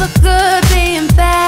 so good being bad.